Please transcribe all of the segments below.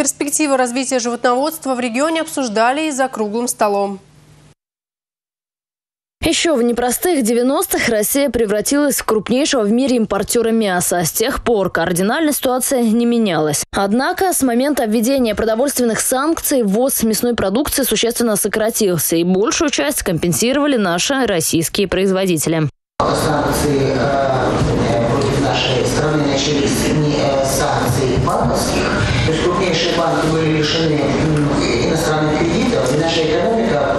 Перспективы развития животноводства в регионе обсуждали и за круглым столом. Еще в непростых 90-х Россия превратилась в крупнейшего в мире импортера мяса. С тех пор кардинальная ситуация не менялась. Однако с момента введения продовольственных санкций ввоз мясной продукции существенно сократился, и большую часть компенсировали наши российские производители. Санкции начались не э, санкций банковских, то есть крупнейшие банки были лишены иностранных кредитов, и наша экономика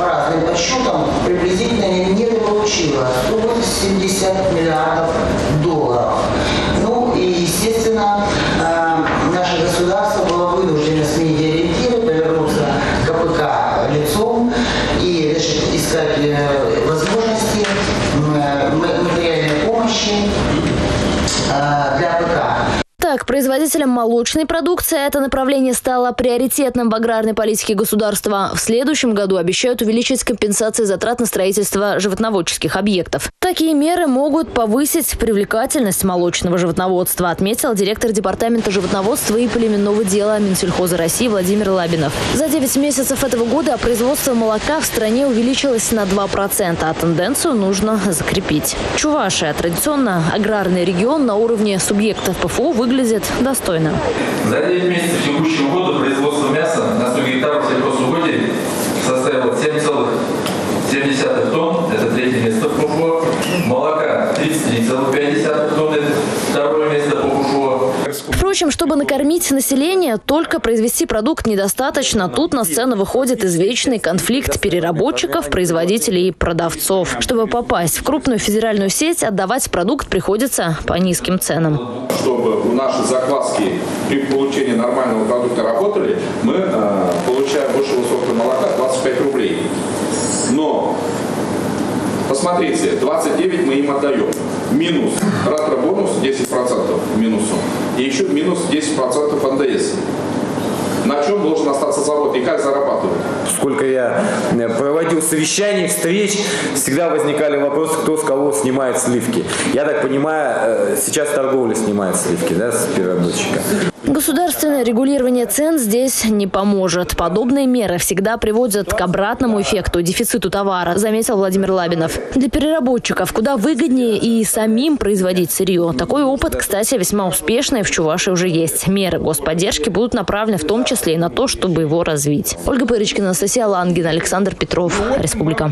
разным подсчетам приблизительно не получила 180 миллиардов долларов. Ну и, естественно, э, наше государство было вынуждено сменить ориентиры, повернуться к КПК лицом и значит, искать э, возможности материальной помощи. Так, производителям молочной продукции это направление стало приоритетным в аграрной политике государства. В следующем году обещают увеличить компенсации затрат на строительство животноводческих объектов. Такие меры могут повысить привлекательность молочного животноводства, отметил директор Департамента животноводства и племенного дела Минсельхоза России Владимир Лабинов. За 9 месяцев этого года производство молока в стране увеличилось на 2%, а тенденцию нужно закрепить. Чувашия – традиционно аграрный регион на уровне субъектов выглядит выглядит достойно. За 9 месяцев текущего года производство мяса на 100 гектаров сельхозугодий составило 7,7 тонн, молока 33,5 тонн, это второе место по ПФО. Впрочем, чтобы накормить население, только произвести продукт недостаточно. Тут на сцену выходит извечный конфликт переработчиков, производителей и продавцов. Чтобы попасть в крупную федеральную сеть, отдавать продукт приходится по низким ценам. Чтобы наши закваски при получении нормального продукта работали, мы э, получаем высшего сорта Посмотрите, 29 мы им отдаем. Минус ретро-бонус 10% минусу. И еще минус 10% НДС. На чем должен остаться завод и как зарабатывать? Сколько я э, проводил совещаний, встреч, всегда возникали вопросы, кто с кого снимает сливки. Я так понимаю, э, сейчас торговля снимает сливки да, с переработчика. Государственное регулирование цен здесь не поможет. Подобные меры всегда приводят к обратному эффекту – дефициту товара, заметил Владимир Лабинов. Для переработчиков куда выгоднее и самим производить сырье. Такой опыт, кстати, весьма успешный в Чувашии уже есть. Меры господдержки будут направлены в том числе и на то, чтобы его развить. Ольга Пырочкина, Анастасия Лангина, Александр Петров. Республика.